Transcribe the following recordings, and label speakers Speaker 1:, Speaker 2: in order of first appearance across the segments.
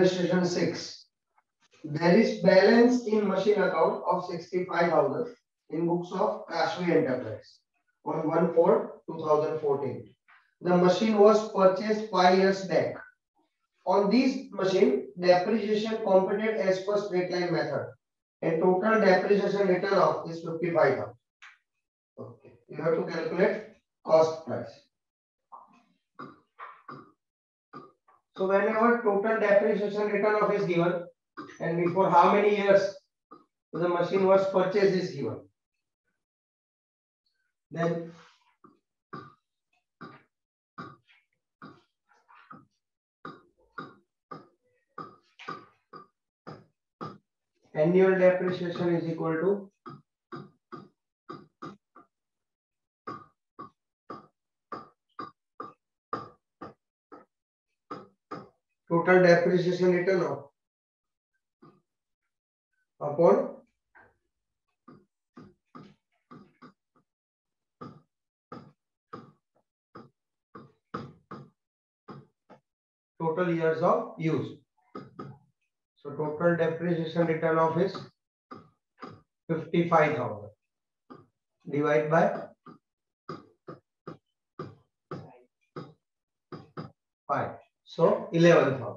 Speaker 1: Illustration 6. There is balance in machine account of 65,000 in books of Kashvi Enterprise on 1 4 2014. The machine was purchased 5 years back. On this machine, depreciation computed as per straight line method and total depreciation written off is 55,000. Okay. You have to calculate cost price. So whenever total depreciation return of is given and before how many years the machine was purchased is given. Then annual depreciation is equal to total depreciation return of upon total years of use. So total depreciation return of is 55,000 divided by 5. So 11,000.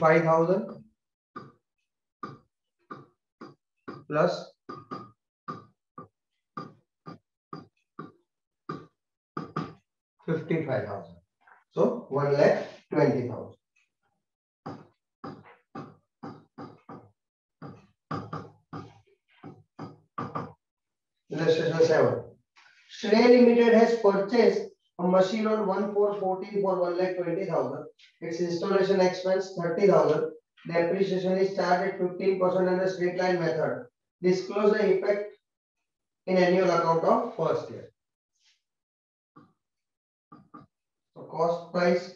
Speaker 1: 5,000 plus fifty-five thousand. So one lakh twenty thousand. Illustration seven. Shrey Limited has purchased a machine on 1 4 14 for 1 lakh 20,000. Its installation expense 30,000. Depreciation is charged at 15% under straight line method. Disclose the effect in annual account of first year. So cost price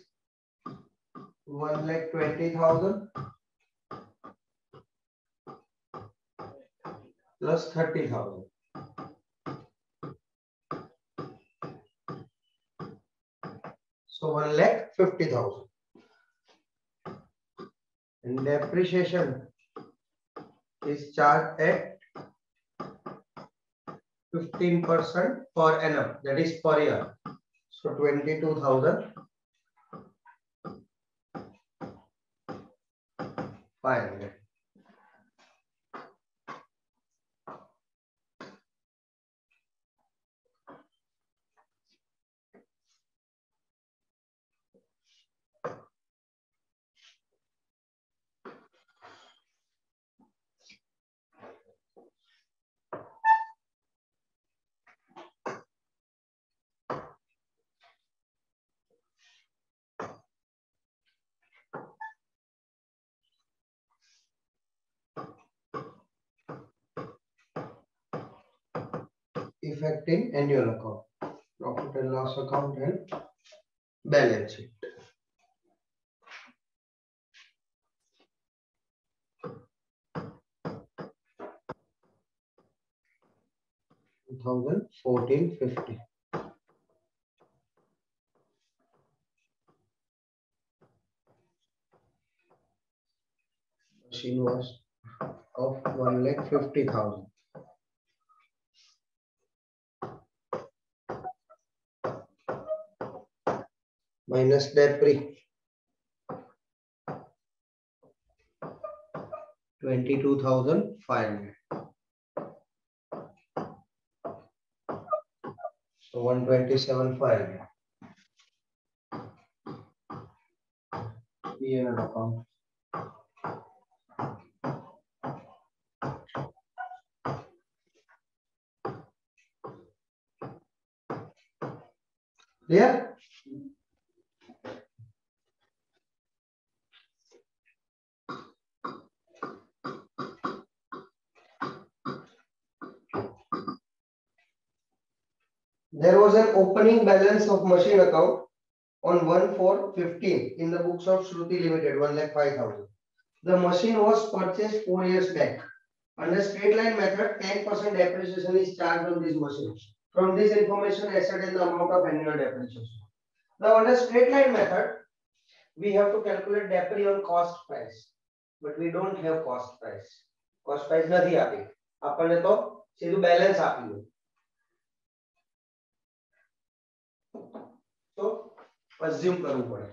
Speaker 1: 1 lakh 20,000 plus 30,000. So one lakh fifty thousand. And depreciation is charged at fifteen percent per annum, that is per year. So twenty-two thousand five hundred. Effect in annual account, profit and loss account and balance sheet. Two thousand fourteen fifty. Machine was of one lakh fifty thousand. Minus thousand five hundred. So one twenty-seven five hundred. P&L account. Clear? There was an opening balance of machine account on 1 4 15 in the books of Shruti Limited, 1 lakh 5000. The machine was purchased four years back. Under straight line method, 10% depreciation is charged on these machines. From this information, asset and the amount of annual depreciation. Now, under straight line method, we have to calculate depre on cost price, but we don't have cost price. Cost price નથી આપી આપણને તો સીધું balance આપી assume કરવું પડે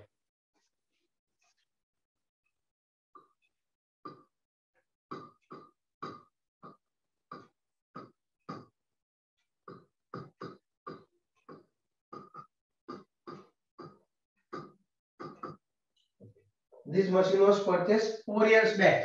Speaker 1: This machine was purchased four years back.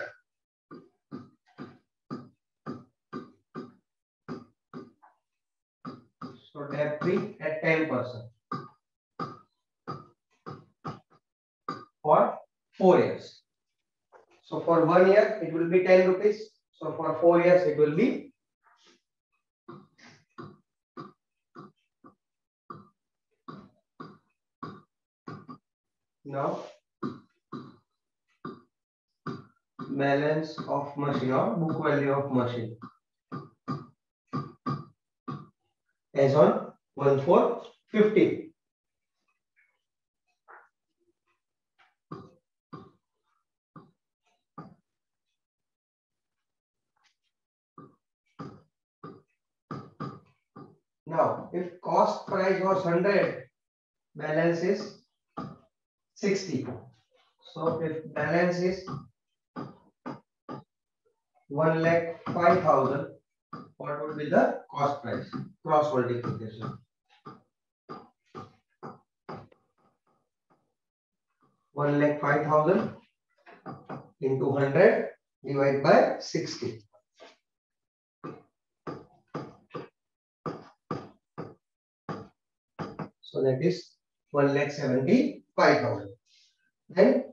Speaker 1: Four years. So for one year it will be 10 rupees. So for four years it will be now balance of machine or book value of machine as on 1 now if cost price was 100 balance is 60 so if balance is one lakh five thousand. What would be the cost price? Cross multiplication. One lakh five thousand into hundred divided by sixty. So that is one lakh seventy five thousand. Then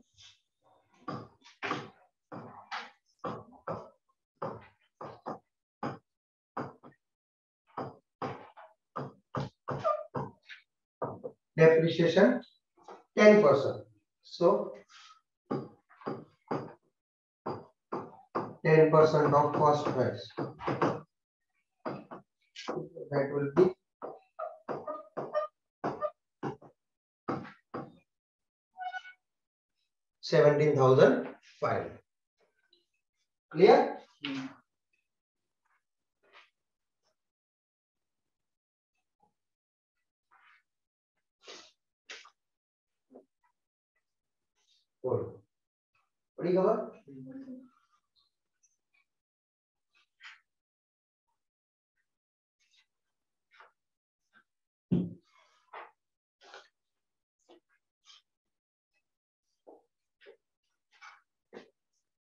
Speaker 1: depreciation 10%. So 10% of cost price. That will be seventeen thousand five. Clear?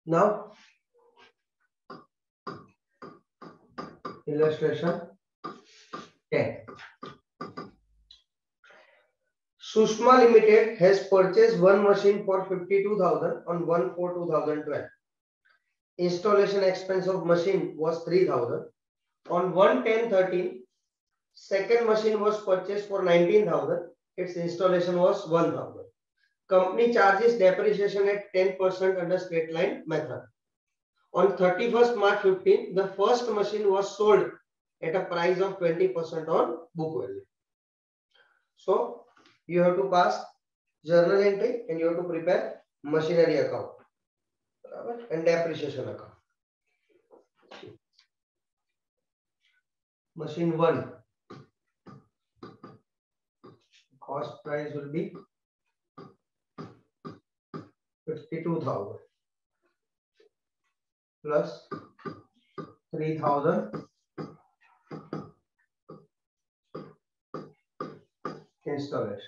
Speaker 1: Now, illustration 10. Sushma Limited has purchased one machine for 52,000 on 1 4 2012. Installation expense of machine was 3,000. On 1 10 13, second machine was purchased for 19,000. Its installation was 1,000. Company charges depreciation at 10% under straight line method. On 31st March 15, the first machine was sold at a price of 20% on book value. So you have to pass journal entry and you have to prepare machinery account and depreciation account. Machine 1 cost price will be 52,000 plus 3,000 installation.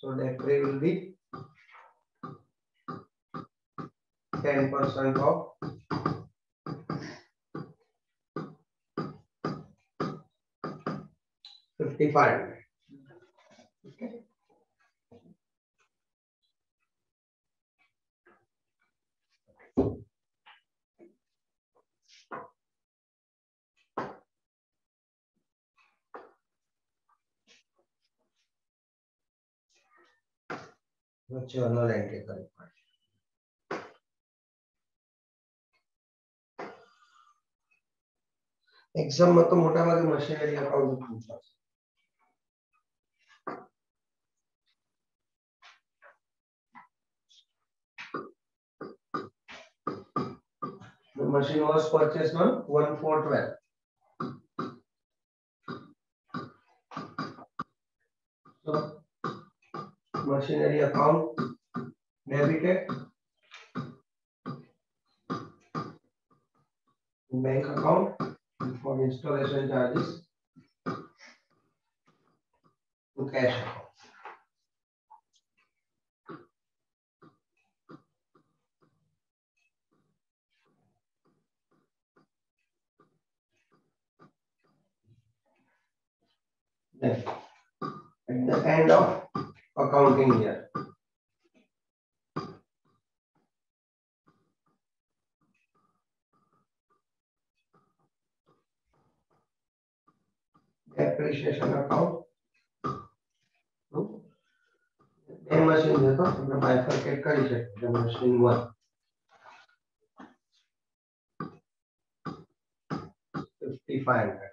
Speaker 1: So that rate will be 10% of fifty-five. Okay. journal entry correct એક્ઝામમાં તો મોટા ભાગે machinery account પૂછાશે The machine was purchased on 1 4 12. So, machinery account debited. Bank account for installation charges to cash account. Then, at the end of accounting year. Depreciation account. બે machine છે તો આપણે bifurcate કરી શકીએ machine 1 5500 profit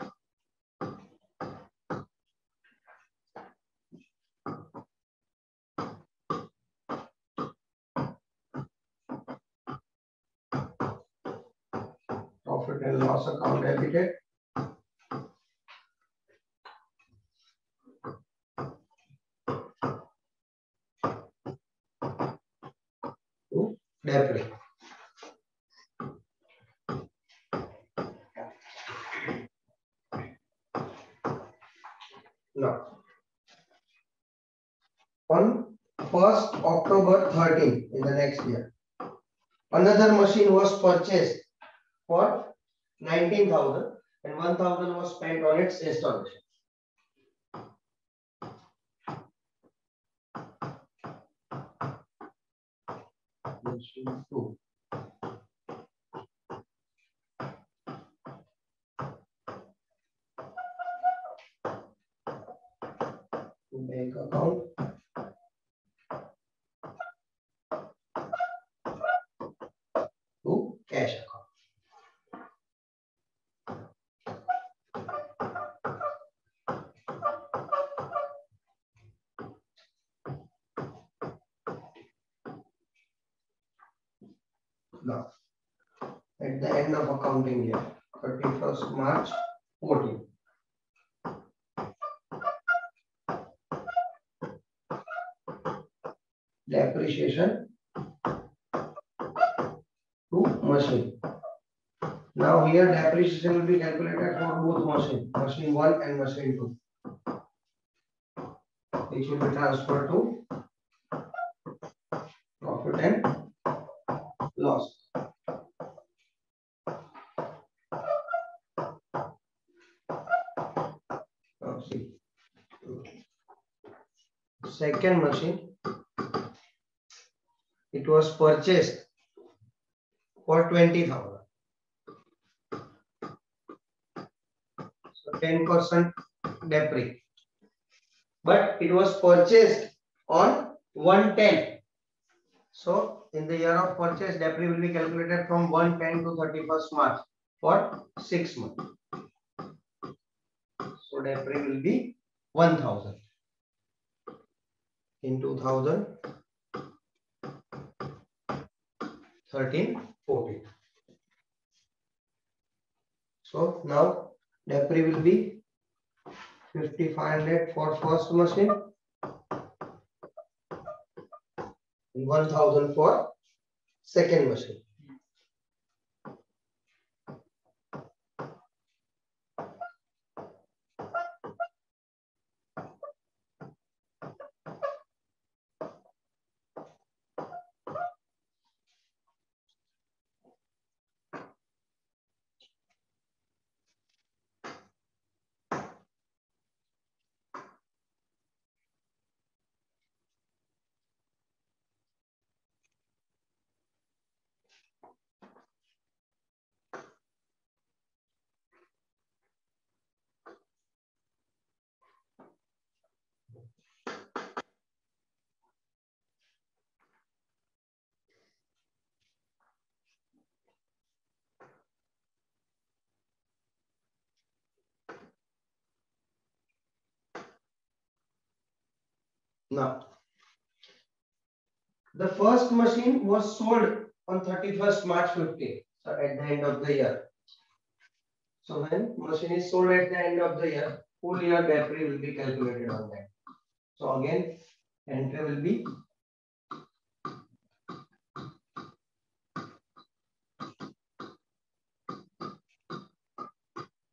Speaker 1: machine was purchased for 19,000 and 1,000 was spent on its installation. Accounting year, thirty-first March fourteen. Depreciation to machine. Now here depreciation will be calculated for both machine, machine one and machine two. It should be transferred to was purchased for twenty thousand. So ten percent depre. But it was purchased on one ten. So in the year of purchase, depre will be calculated from one ten to thirty first March for six months. So depre will be one thousand. In two thousand thirteen, fourteen. So now depre will be fifty-five hundred for first machine. And one thousand for second machine. Now, the first machine was sold on 31st March 50, so at the end of the year. So when machine is sold at the end of the year, full year battery will be calculated on that. So again, entry will be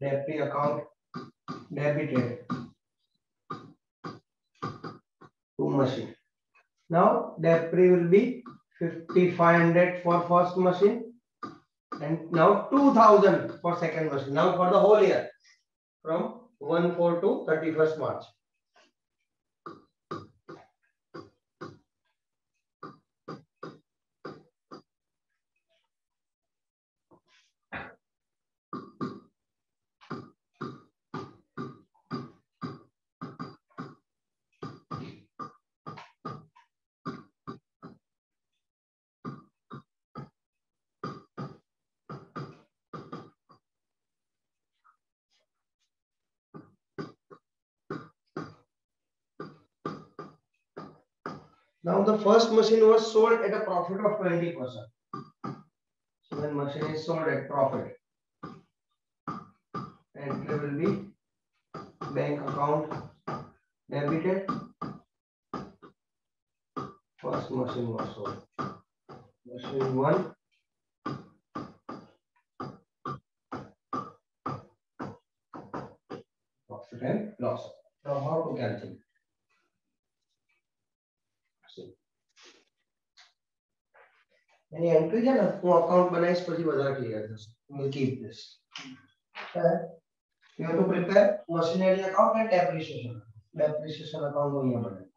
Speaker 1: battery account debited machine. Now battery will be 5500 for first machine and now 2000 for second machine. Now for the whole year from 1 4 to 31st March. Now the first machine was sold at a profit of 20%. So when machine is sold at profit, entry will be bank account debited. First machine was sold. Machine one. Profit and loss. Now how to calculate? Any entry છે ને હું account બનાવીશ પછી વધારે clear થશે we'll keep this okay you have to prepare machinery account and depreciation depreciation account અહીંયા બનાવી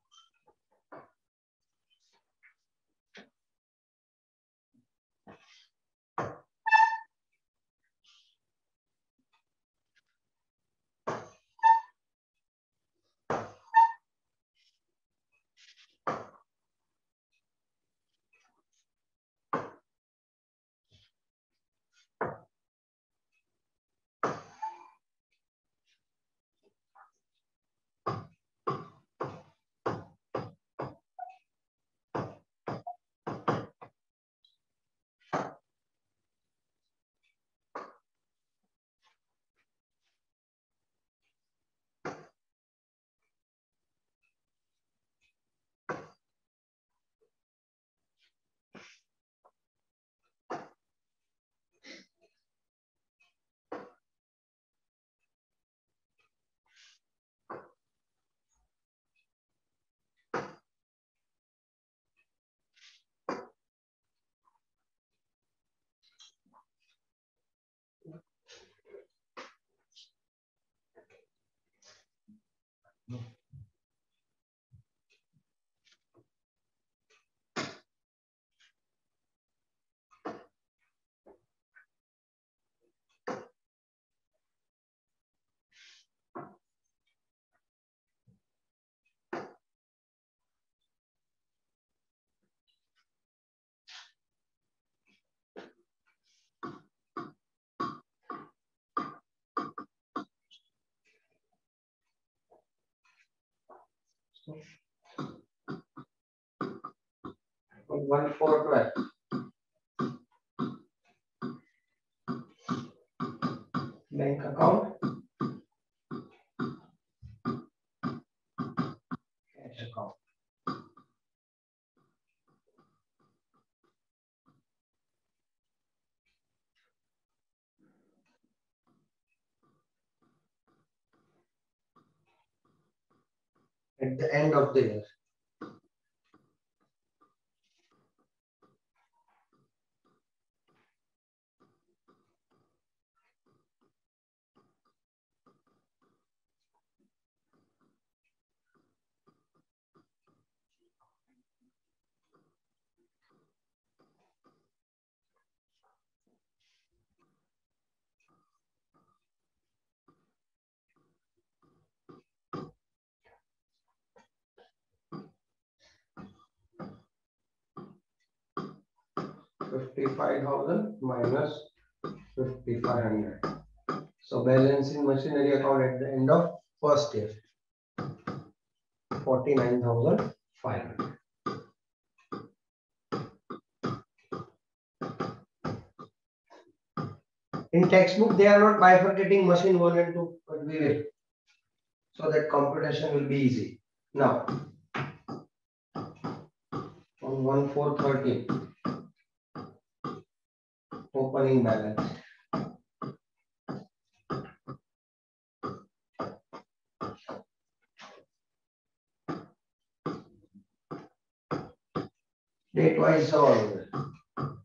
Speaker 1: one four twelve. Bank account. The end of the year. Fifty-five thousand minus fifty-five hundred. So balance in machinery account at the end of first year. 49,500. In textbook, they are not bifurcating machine 1 and 2, but we will. So that computation will be easy. Now, on 1 4 30, opening balance. Date wise all.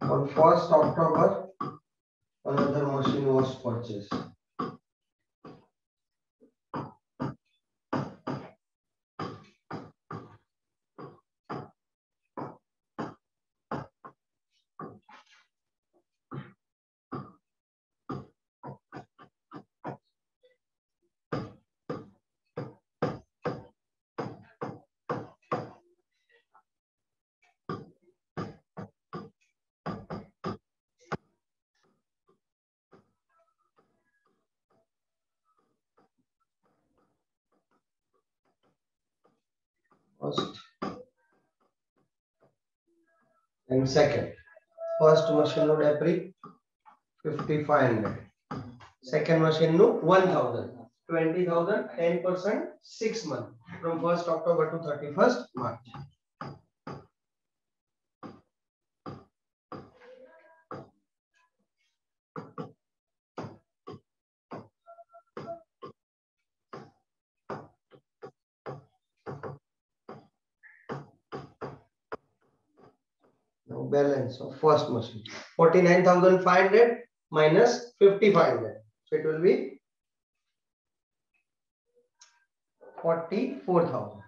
Speaker 1: On 1st October, another machine was purchased. Second. First machine no April 5500. Second machine no 1000. 20,000, 10%, 6 month from 1st October to 31st March. Balance of first machine. 49,500 minus 5,500. So it will be 44,000.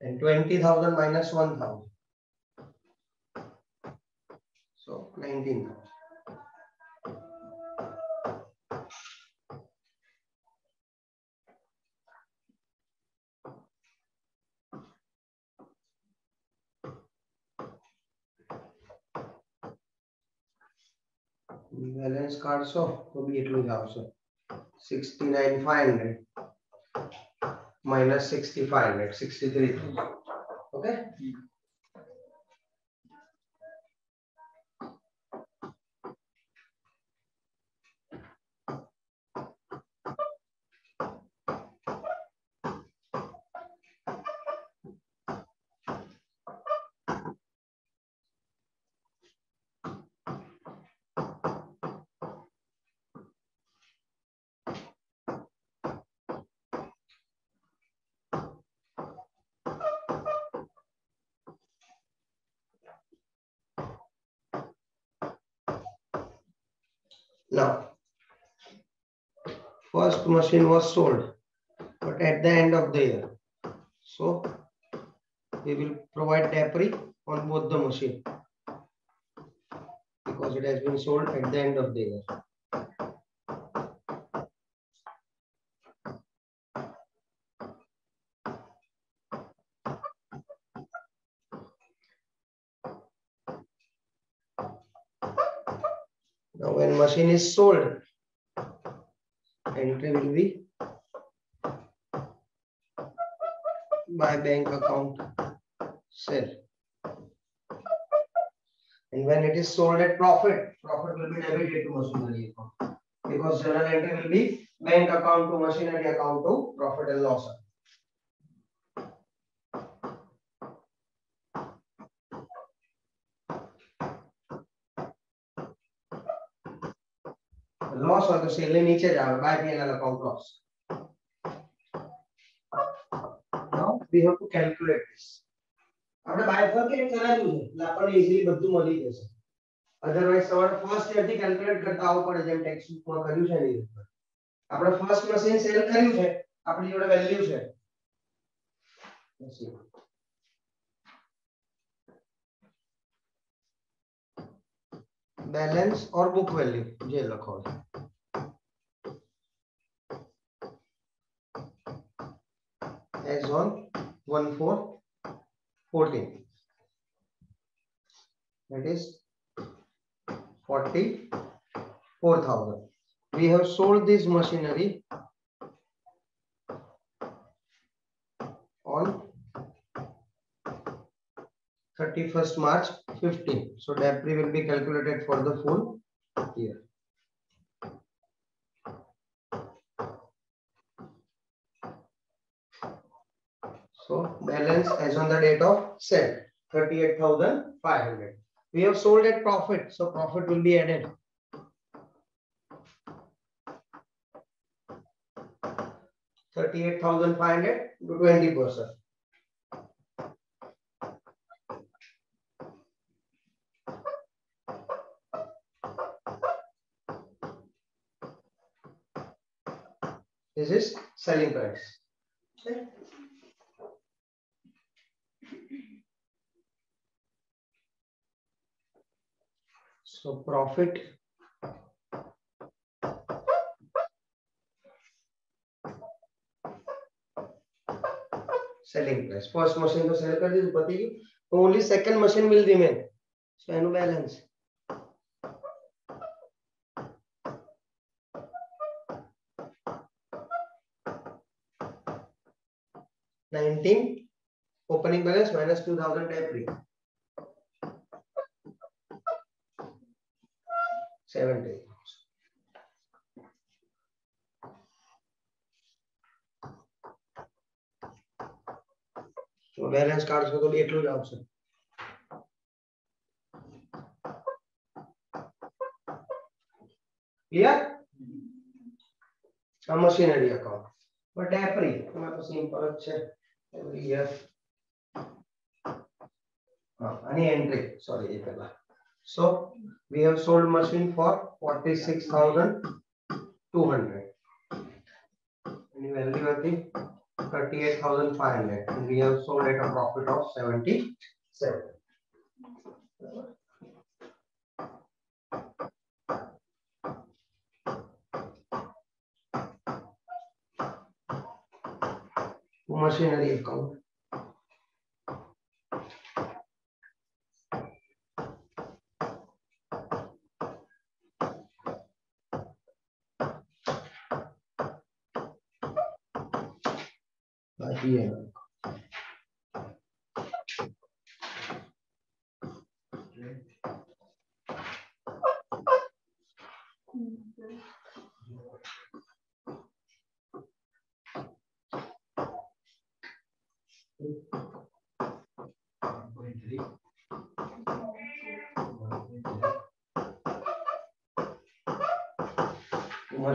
Speaker 1: And 20,000 minus 1,000. So 19,000. Balance કાઢશો તો બી એટલું જ આવશે. 69500 minus 6500 63000 okay Now, first machine was sold, but at the end of the year. So, we will provide DAPRI on both the machine because it has been sold at the end of the year. Machine is sold, entry will be by bank account sell. And when it is sold at profit, profit will be debited to machinery account because general entry will be bank account to machinery account to profit and loss. Loss હોય તો cell નીચે જ આવે by PNL account loss now we have to calculate this આપણે bifurcate કરાવ્યું છે એટલે આપણને ઈઝીલી બધું મળી જશે અધરવાઇઝ તમારે ફર્સ્ટ યર થી કેલ્ક્યુલેટ કરતા આવવું પડે જેમ ટેક્સ્ટ બુકમાં કર્યું છે ને આપણે ફર્સ્ટ મશીન સેલ કર્યું છે આપણી જોડે વેલ્યુ છે बैलेंस और बुक वैल्यू ये लिखो as on one four fourteen that is forty four thousand we have sold this machinery 31st March 15. So DAPRI will be calculated for the full year. So balance as on the date of sale 38,500. We have sold at profit, so profit will be added. Thirty-eight thousand five hundred to twenty percent. This is selling price. Okay. So profit selling price. First machine to sell कर दी तो पति only second machine will remain. So एनु balance. opening balance minus two thousand debt free. 70. તો balance કાઢશો તો એટલું જ આવશે ક્લિયર આ મશીનરી અકાઉન્ટ બટ એપ્રી એમાં તો સિમ્પલ જ છે every year any entry sorry itella so we have sold machine for 46200 any value ati 38500 and we have sold at a profit of 77 machinery account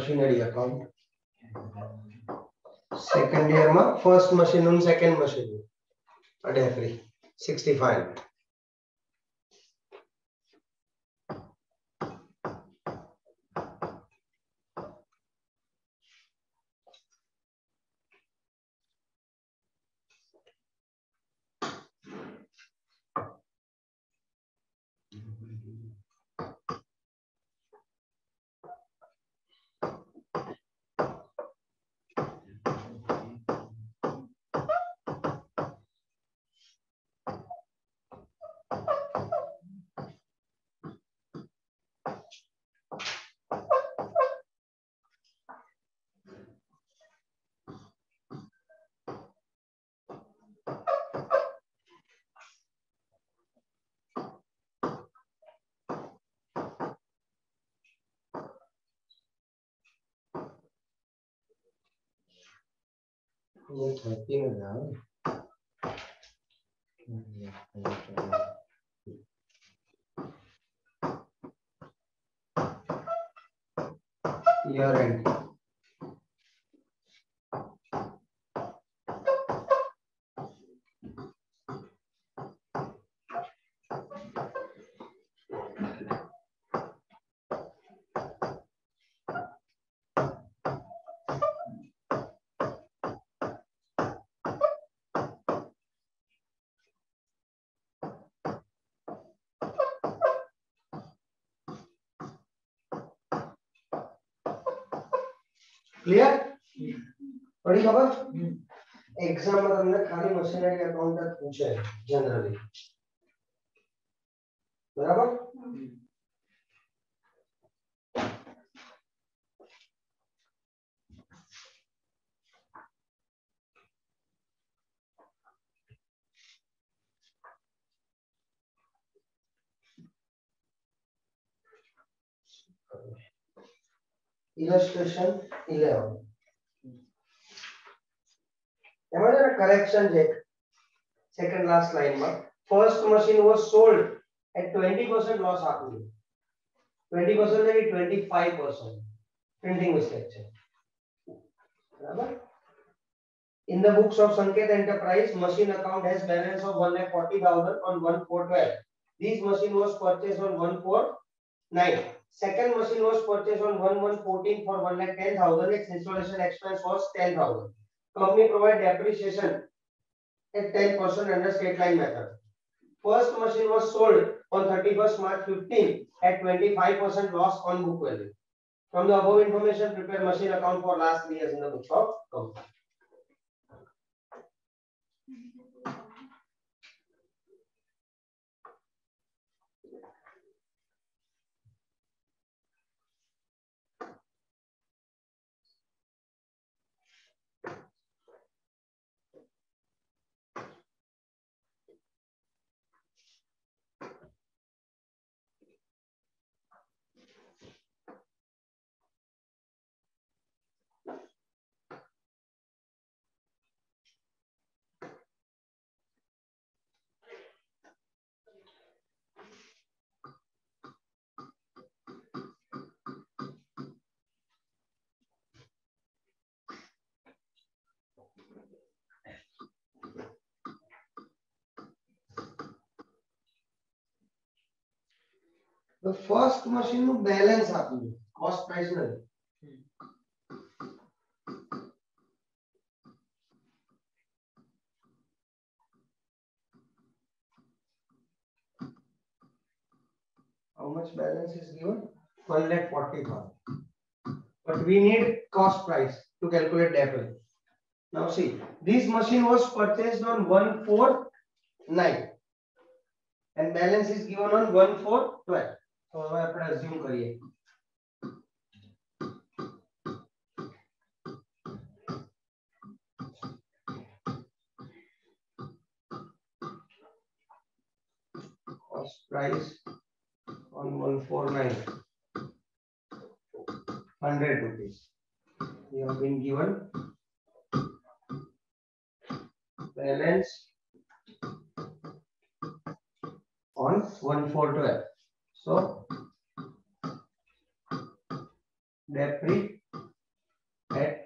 Speaker 1: machinery account. Second year ma first machine un second machine. A day free. 65. Như thời tiên là year end clear પડી ખબર એક્ઝામમાં તમને ખાલી machinery account જ પૂછે generally illustration 11 એમાં છે correction છે second last line માં first machine was sold at 20% loss આપ્યું 20% નહીં 25% printing mistake છે બરાબર in the books of Sanket Enterprise machine account has balance of 1,40,000 on 1412 this machine was purchased on 149 Second machine was purchased on 1114 for 1 lakh 10,000. Its installation expense was 10,000. Company provide depreciation at 10% under straight line method. First machine was sold on 31st March 15 at 25% loss on book value. From the above information, prepare machine account for last three years in the books of company. The first machine નું balance આપ્યું cost price નથી How much balance is given? 1 lakh 40,000. But we need cost price to calculate depreciation. Now see, this machine was purchased on 149 and balance is given on 1412. તો હવે આપણે assume કરીએ cost price on 149 100 rupees we have been given balance on 1412 So depre at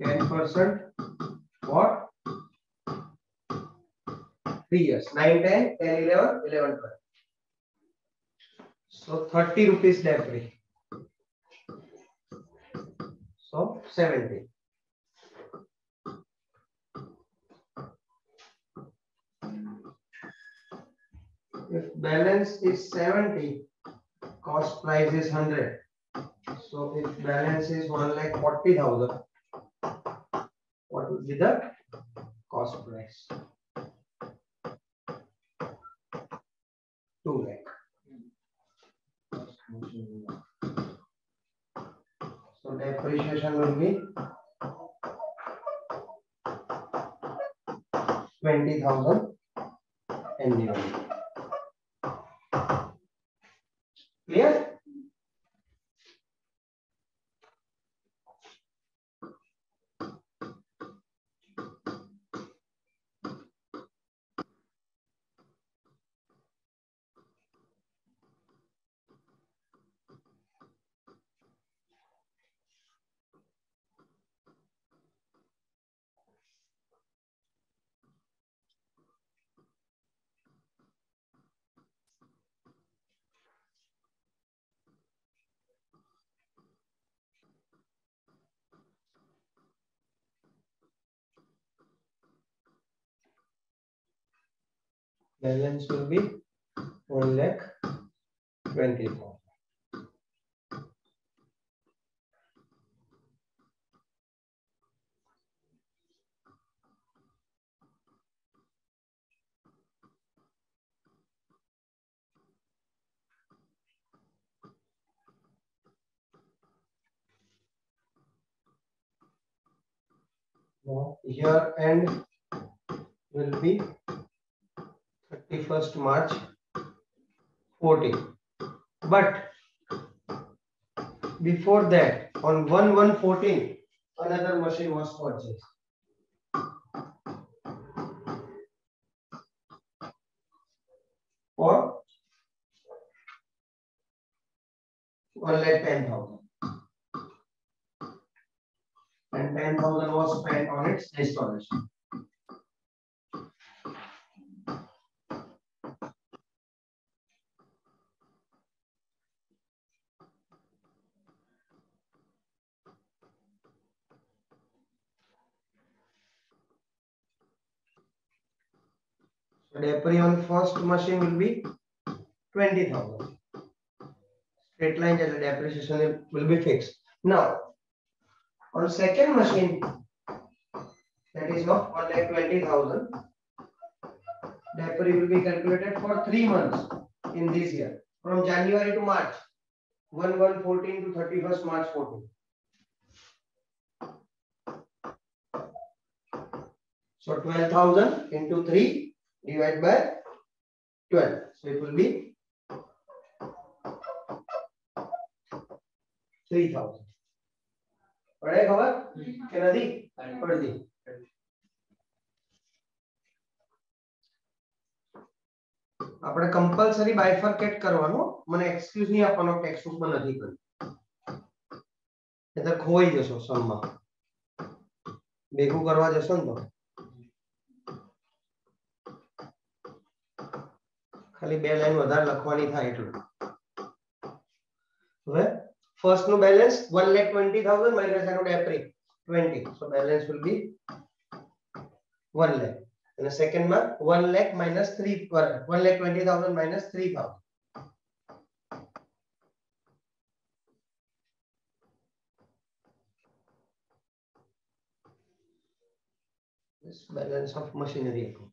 Speaker 1: 10% for 3 years 9, 10, 10, 11, 11, 12. So 30 rupees depre. So 70. If balance is 70 cost price is 100 so if balance is 1 lakh 40000 what would be the cost price? 2 lakh. So depreciation will be 20000 annually balance will be 1 lakh 24. Now here end will be 31st March 14. But before that, On 1 114, another machine was purchased. For 1 lakh 10,000. And 10,000 was spent on its installation. Depri on first machine will be 20,000. Straight line a depreciation will be fixed. Now, on second machine, that is of 1 lakh 20,000, Depri will be calculated for three months in this year, from January to March, 1 1 14 to 31st March 14. So 12,000 into 3 divide by 12. So it will be 3000. પડે ખબર કે નથી પડતી આપણે compulsory bifurcate કરવાનો મને excuse નહીં આપવાનો ટેક્સ્ટ બુકમાં નથી કર્યું નહીતર ખોઈ જશો સમમાં ભેગું કરવા જશો ને તો ખાલી બે લાઈન વધારે લખવાની થાય એટલું હવે ફર્સ્ટ નું બેલેન્સ 1 લાખ 20000 માઈનસ એનું April 20 so balance will be 1 lakh અને સેકન્ડ માં 1 lakh minus 3 1 lakh 20000 minus 3000 this balance of machinery account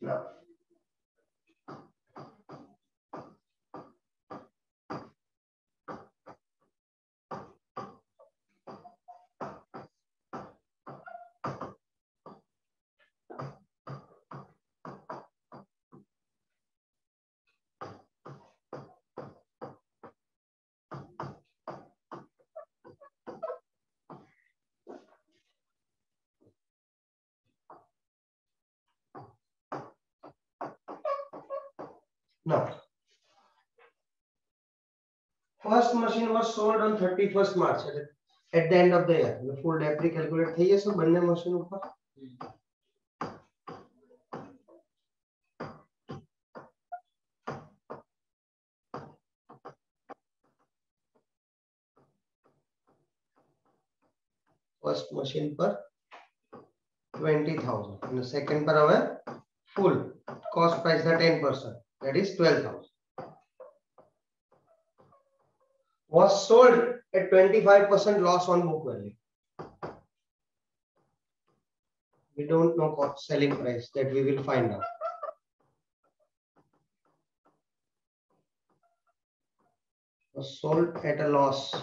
Speaker 1: No. No. First machine was sold on 31st March at the end of the year. The full debris calculate થઈ જશે બંને machine ઉપર first machine પર 20000 અને second પર હવે full cost price ના 10% that is 12,000. Was sold at 25% loss on book value. We don't know what selling price that we will find out. Was sold at a loss.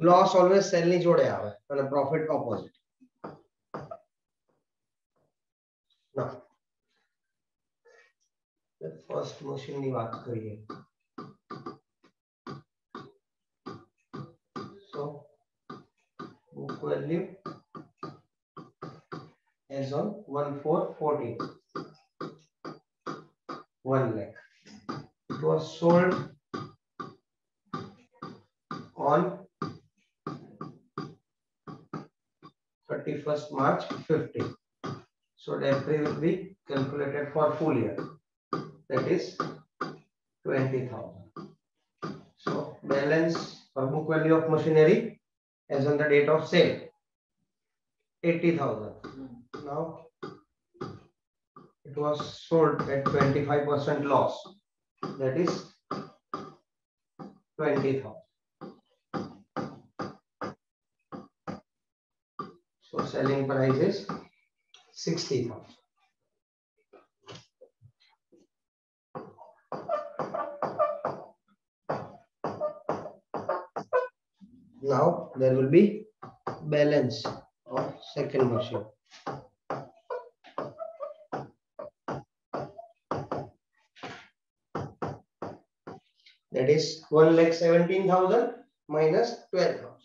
Speaker 1: Loss always sell ની જોડે આવે અને profit opposite. First machine ની વાત કરીએ so book value as on 1414 1 lakh it was sold on 31st March 15 so that will be calculated for full year That is 20,000. So balance or book value of machinery as on the date of sale 80,000. Hmm. Now it was sold at 25% loss that is 20,000. So selling price is 60,000. Now there will be balance of second machine. That is 1 lakh 17,000 minus 12,000.